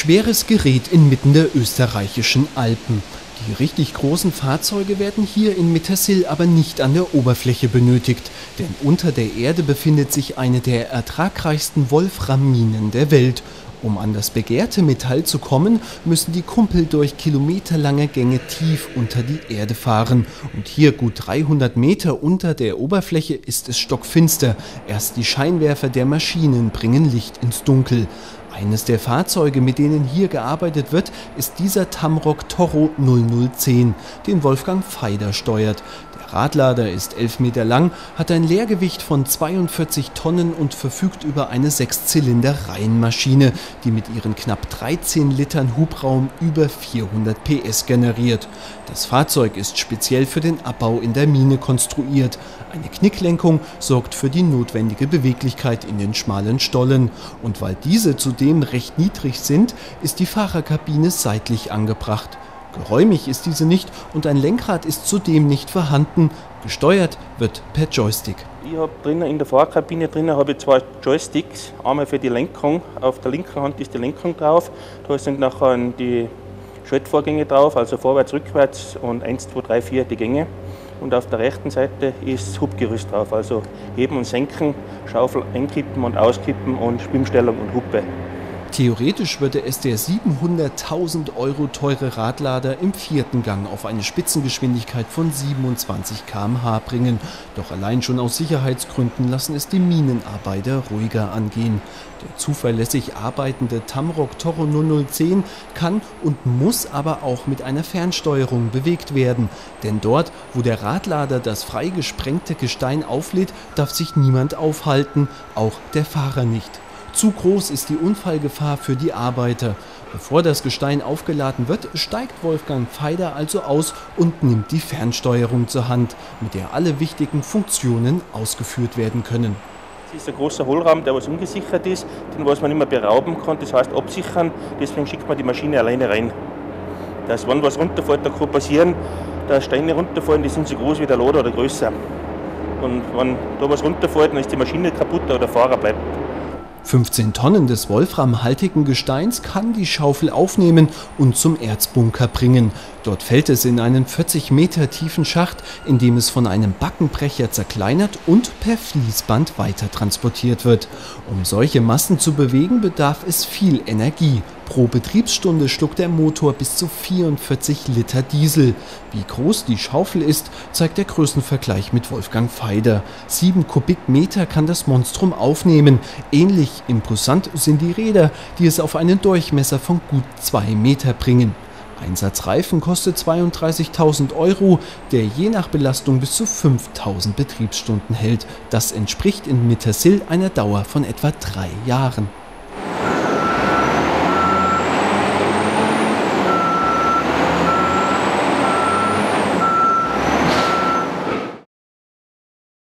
Schweres Gerät inmitten der österreichischen Alpen. Die richtig großen Fahrzeuge werden hier in Mittersill aber nicht an der Oberfläche benötigt, denn unter der Erde befindet sich eine der ertragreichsten Wolframminen der Welt. Um an das begehrte Metall zu kommen, müssen die Kumpel durch kilometerlange Gänge tief unter die Erde fahren. Und hier gut 300 Meter unter der Oberfläche ist es stockfinster. Erst die Scheinwerfer der Maschinen bringen Licht ins Dunkel. Eines der Fahrzeuge, mit denen hier gearbeitet wird, ist dieser Tamrock Toro 0010, den Wolfgang Feider steuert. Radlader ist 11 Meter lang, hat ein Leergewicht von 42 Tonnen und verfügt über eine Sechszylinder-Reihenmaschine, die mit ihren knapp 13 Litern Hubraum über 400 PS generiert. Das Fahrzeug ist speziell für den Abbau in der Mine konstruiert. Eine Knicklenkung sorgt für die notwendige Beweglichkeit in den schmalen Stollen. Und weil diese zudem recht niedrig sind, ist die Fahrerkabine seitlich angebracht. Geräumig ist diese nicht und ein Lenkrad ist zudem nicht vorhanden. Gesteuert wird per Joystick. Ich habe drinnen in der Fahrkabine drinnen habe zwei Joysticks. Einmal für die Lenkung. Auf der linken Hand ist die Lenkung drauf. Da sind nachher die Schaltvorgänge drauf, also vorwärts, rückwärts und 1, 2, 3, 4 die Gänge. Und auf der rechten Seite ist Hubgerüst drauf, also heben und senken, Schaufel einkippen und auskippen und Schwimmstellung und Hupe. Theoretisch würde es der 700.000 Euro teure Radlader im vierten Gang auf eine Spitzengeschwindigkeit von 27 km/h bringen. Doch allein schon aus Sicherheitsgründen lassen es die Minenarbeiter ruhiger angehen. Der zuverlässig arbeitende Tamrock Toro 0010 kann und muss aber auch mit einer Fernsteuerung bewegt werden. Denn dort, wo der Radlader das freigesprengte Gestein auflädt, darf sich niemand aufhalten, auch der Fahrer nicht. Zu groß ist die Unfallgefahr für die Arbeiter. Bevor das Gestein aufgeladen wird, steigt Wolfgang Feider also aus und nimmt die Fernsteuerung zur Hand, mit der alle wichtigen Funktionen ausgeführt werden können. Das ist ein großer Hohlraum, der was ungesichert ist, den was man mehr berauben kann, das heißt absichern, deswegen schickt man die Maschine alleine rein. Dass wenn was runterfällt, da kann passieren, dass Steine runterfallen, die sind so groß wie der Lader oder größer. Und wenn da was runterfällt, dann ist die Maschine kaputt oder der Fahrer bleibt 15 Tonnen des wolframhaltigen Gesteins kann die Schaufel aufnehmen und zum Erzbunker bringen. Dort fällt es in einen 40 Meter tiefen Schacht, in dem es von einem Backenbrecher zerkleinert und per Fließband weiter transportiert wird. Um solche Massen zu bewegen, bedarf es viel Energie. Pro Betriebsstunde schluckt der Motor bis zu 44 Liter Diesel. Wie groß die Schaufel ist, zeigt der Größenvergleich mit Wolfgang Feider. 7 Kubikmeter kann das Monstrum aufnehmen. Ähnlich imposant sind die Räder, die es auf einen Durchmesser von gut 2 Meter bringen. Einsatzreifen kostet 32.000 Euro, der je nach Belastung bis zu 5.000 Betriebsstunden hält. Das entspricht in Mittersill einer Dauer von etwa drei Jahren.